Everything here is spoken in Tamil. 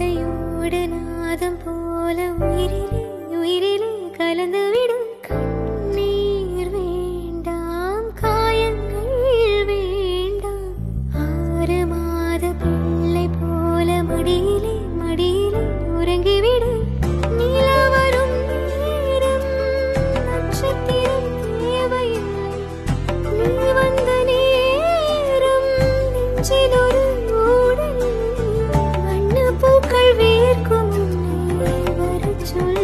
இசையோடு நாதம் போல உயிரிலே உயிரிலே கலந்துவிடும் கண்ணீர் வேண்டாம் காயங்கள் வேண்டாம். ஆறு மாத பிள்ளை போல மடியிலே மடியிலே உறங்கிவிடும் நிலா வரும் தேவையில்லை. நீ வந்த நேரம் நெஞ்சில் झूला